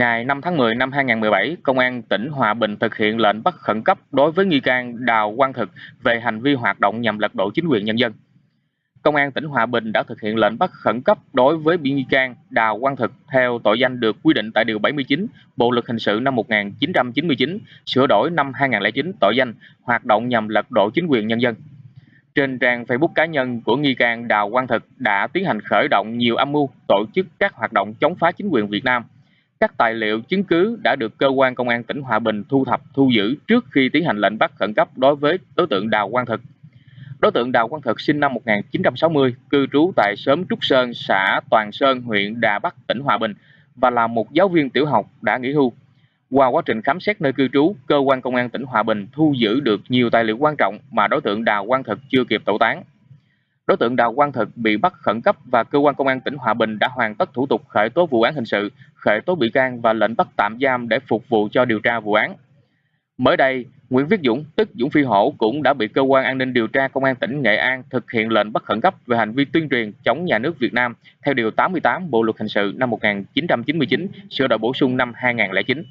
Ngày 5 tháng 10 năm 2017, Công an tỉnh Hòa Bình thực hiện lệnh bắt khẩn cấp đối với nghi can Đào Quang Thực về hành vi hoạt động nhằm lật đổ chính quyền nhân dân. Công an tỉnh Hòa Bình đã thực hiện lệnh bắt khẩn cấp đối với bị nghi can Đào Quang Thực theo tội danh được quy định tại Điều 79 Bộ Luật Hình sự năm 1999, sửa đổi năm 2009 tội danh hoạt động nhằm lật đổ chính quyền nhân dân. Trên trang Facebook cá nhân của nghi can Đào Quang Thực đã tiến hành khởi động nhiều âm mưu tổ chức các hoạt động chống phá chính quyền Việt Nam – các tài liệu chứng cứ đã được cơ quan công an tỉnh Hòa Bình thu thập thu giữ trước khi tiến hành lệnh bắt khẩn cấp đối với đối tượng Đào Quang Thực. Đối tượng Đào Quang Thực sinh năm 1960, cư trú tại xóm Trúc Sơn, xã Toàn Sơn, huyện Đà Bắc, tỉnh Hòa Bình và là một giáo viên tiểu học đã nghỉ hưu. Qua quá trình khám xét nơi cư trú, cơ quan công an tỉnh Hòa Bình thu giữ được nhiều tài liệu quan trọng mà đối tượng Đào Quang Thực chưa kịp tẩu tán. Đối tượng Đào Quang Thực bị bắt khẩn cấp và cơ quan công an tỉnh Hòa Bình đã hoàn tất thủ tục khởi tố vụ án hình sự, khởi tố bị can và lệnh bắt tạm giam để phục vụ cho điều tra vụ án. Mới đây, Nguyễn Viết Dũng, tức Dũng Phi Hổ cũng đã bị cơ quan an ninh điều tra công an tỉnh Nghệ An thực hiện lệnh bắt khẩn cấp về hành vi tuyên truyền chống nhà nước Việt Nam theo điều 88 Bộ luật hình sự năm 1999, sửa đổi bổ sung năm 2009.